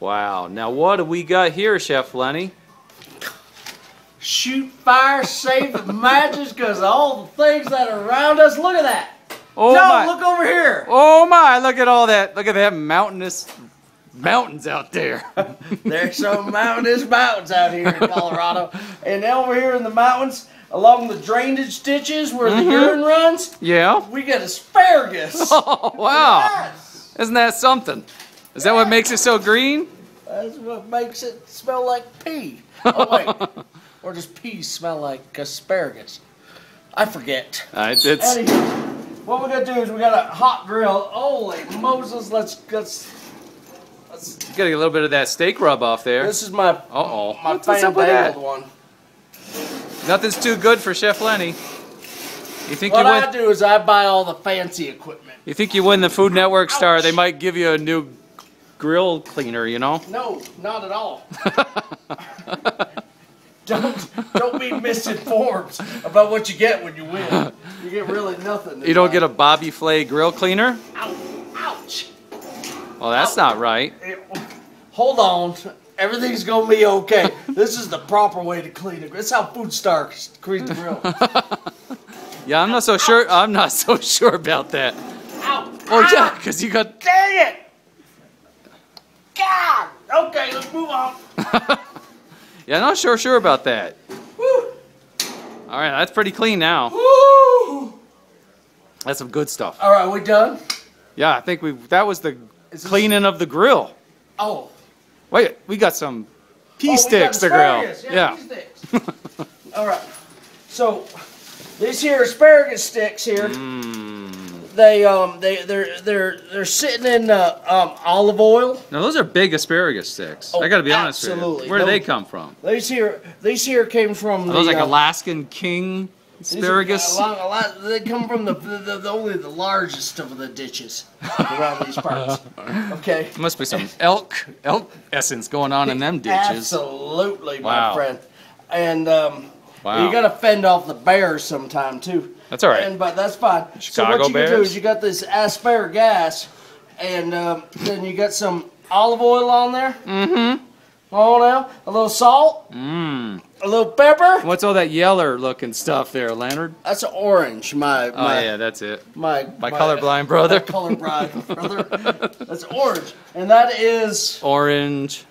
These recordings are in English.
Wow. Now what do we got here, Chef Lenny? Shoot fire, save the matches, because all the things that are around us. Look at that. Oh no, my! look over here. Oh my! Look at all that! Look at that mountainous mountains out there. There's some mountainous mountains out here in Colorado. And over here in the mountains, along the drainage ditches where the mm-hmm. urine runs, yeah. we get asparagus. Oh wow! Yes. Isn't that something? Is that what makes it so green? That's what makes it smell like pee. Oh, wait. or does pee smell like asparagus? I forget. Uh, it's, it's Anyway, what we're gonna do is we got a hot grill. Holy Moses, let's let's. let's you gotta get a little bit of that steak rub off there. this is my Uh oh. my What's, what's fan up one. Nothing's too good for Chef Lenny. You think What you I do is I buy all the fancy equipment. You think you win the Food Network star? They might give you a new grill cleaner. You know. No, not at all. don't don't be misinformed about what you get when you win. You get really nothing. You don't get a Bobby Flay grill cleaner? Ouch! Ouch! Well, that's not right. It- hold on. Everything's gonna be okay. This is the proper way to clean it. That's how Food Star cleans the grill. Yeah, I'm not so sure. I'm not so sure about that. Ow! Oh yeah, Ah, because you got. Dang it! God! Okay, let's move on. Yeah, I'm not sure sure about that. Woo! All right, that's pretty clean now. Woo! That's some good stuff. All right, we done? Yeah, I think we that was the cleaning of the grill. Oh. Wait, we got some pea Oh, sticks to grill. Yeah. sticks. All right. So these here asparagus sticks here, Mm. They um they they're they're they're sitting in uh, um olive oil. Now those are big asparagus sticks. Oh, I got to be honest with absolutely. you. Where do they come from? These here these here came from Are the, those like uh, Alaskan king these are asparagus? A lot, a lot, they come from the, the, the only the largest of the ditches around these parts. Okay. Must be some elk elk essence going on in them ditches. Absolutely, my friend. And um, Wow. you got to fend off the bears sometime too. That's all right. And but that's fine. Chicago so what you can do is you got this asparagus, and um, then you got some olive oil on there. Mm-hmm. Oh, now a little salt, Mmm. a little pepper. What's all that yeller looking stuff there, Leonard? That's orange. My my Oh yeah, that's it. my My colorblind brother. My colorblind brother. That's orange, and that is Orange.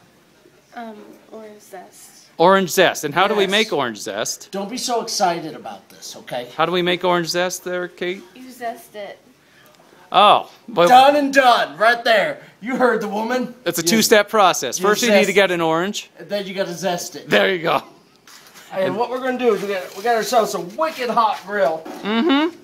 Um, orange zest. Orange zest. And how do we Yes. make orange zest? Don't be so excited about this, okay? How do we make orange zest there, Kate? You zest it. Oh, but Done and done, right there. You heard the woman. it's a two-step process. you First, you need to get an orange. And Then you got to zest it. There you go. And what we're gonna do is we got we got ourselves a wicked hot grill. Mm-hmm.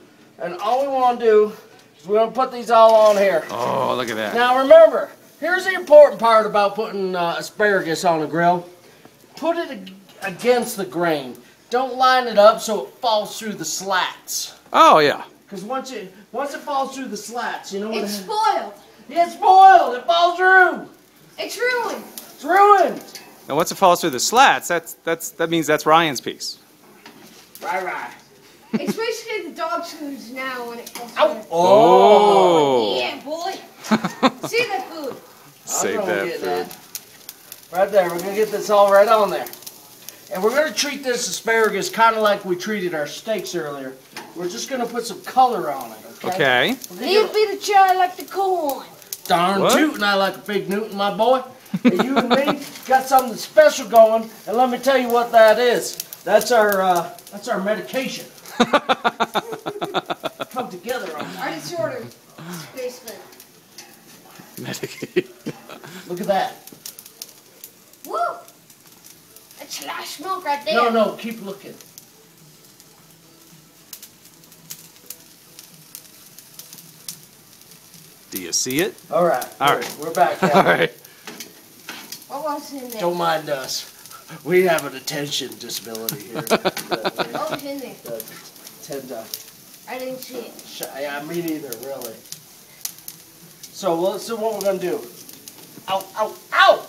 And all we want to do is we're gonna put these all on here. Oh, look at that. Now remember, here's the important part about putting uh, asparagus on a grill. Put it against the grain. Don't line it up so it falls through the slats. Oh yeah. Because once it once it falls through the slats, you know what? It's it- spoiled. it's spoiled. It falls through. It's ruined. It's ruined. And once it falls through the slats, that's that's that means that's Ryan's piece. Right, right. It's basically the dog food now when it comes Ow. to oh. oh. Yeah, boy. See the food. Save gonna that get food. Right there. We're gonna get this all right on there. And we're gonna treat this asparagus kind of like we treated our steaks earlier. We're just gonna put some color on it. Okay. Okay. We're Leave get me the child like the corn. Darn What? tootin' I like a big Newton, my boy. And you and me got something special going, and let me tell you what that is. That's our uh, that's our medication. Come together on that. Our disorder. Basement. Medicated. Look at that. Woo! That's milk right there. No, no, keep looking. Do you see it? All right. All right. We're back. All Captain. right. What was in there? Don't mind us. We have an attention disability here. that uh, What was in there? Uh, we, that tend to I didn't see it. sh- yeah, me neither, really. So let's see what we're gonna do. Ow, ow, ow!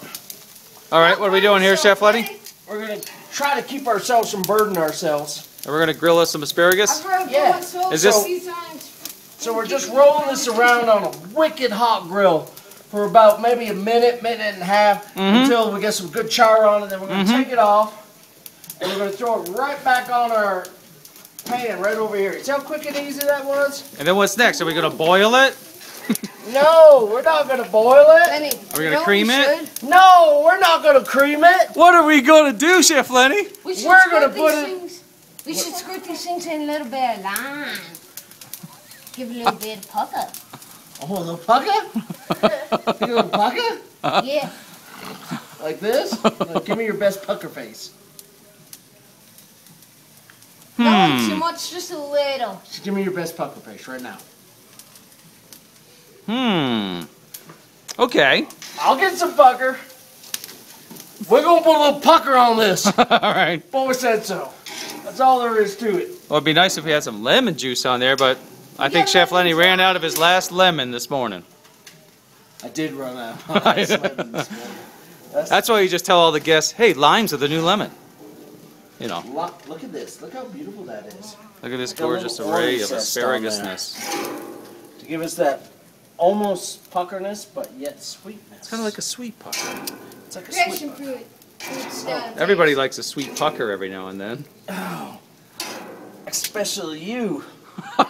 All right. What are we doing here, Chef Letty? We're gonna try to keep ourselves from burdening ourselves. And we're gonna grill us some asparagus? I've heard Yeah. so Is this- few times. So we're just rolling this around on a wicked hot grill for about maybe a minute, minute and a half Mhm. until we get some good char on it. Then we're going to Mhm. take it off and we're going to throw it right back on our pan right over here. See how quick and easy that was? And then what's next? Are we gonna boil it? No, we're not going to boil it. Lenny, Are we gonna know what cream we it? No, we're not going to cream it. What are we gonna do, Chef Lenny? We should We're gonna these put it- things. We should squirt these things in a little bit of lime. Give a little bit of pucker. Oh, a little pucker? A little pucker? Yeah. Like this? Now, give me your best pucker face. Not Hmm. too much, just a little. Just give me your best pucker face right now. Hmm. Okay. I'll get some pucker. We're gonna put a little pucker on this. all right. Boy said so. That's all there is to it. Well, it'd be nice if we had some lemon juice on there, but I We think Chef Lenny ran out of his last lemon this morning. I did run out. of ice lemon this morning. That's, That's why you just tell all the guests, hey, limes are the new lemon. You know, look, look at this. Look how beautiful that is. look at this Like gorgeous array of orange zest on there. asparagousness. To give us that almost puckerness, but yet sweetness. It's kind of like a sweet pucker. it's like a Passion sweet. fruit. Fruit style Everybody likes a sweet pucker every now and then. Oh, especially you,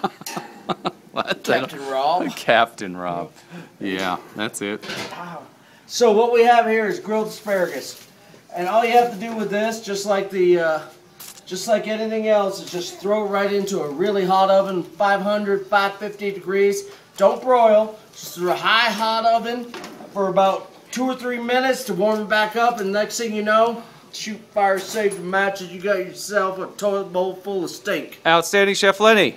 What? Captain Rob. Captain Rob. Yeah, that's it. Wow. So what we have here is grilled asparagus, and all you have to do with this, just like the, uh, just like anything else, is just throw it right into a really hot oven, 500, 550 degrees. Don't broil. Just through a high hot oven for about two or three minutes to warm it back up, and next thing you know, shoot fire safe matches. You got yourself a toilet bowl full of steak. Outstanding Chef Lenny.